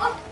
Oh.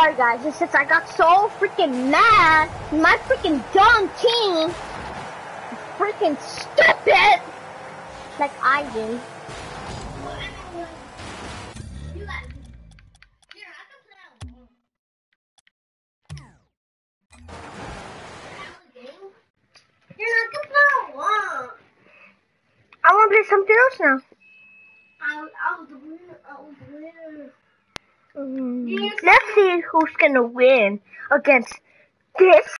Sorry guys, it's just I got so freaking mad. My freaking dumb team, freaking stupid, like I did. See who's gonna win against this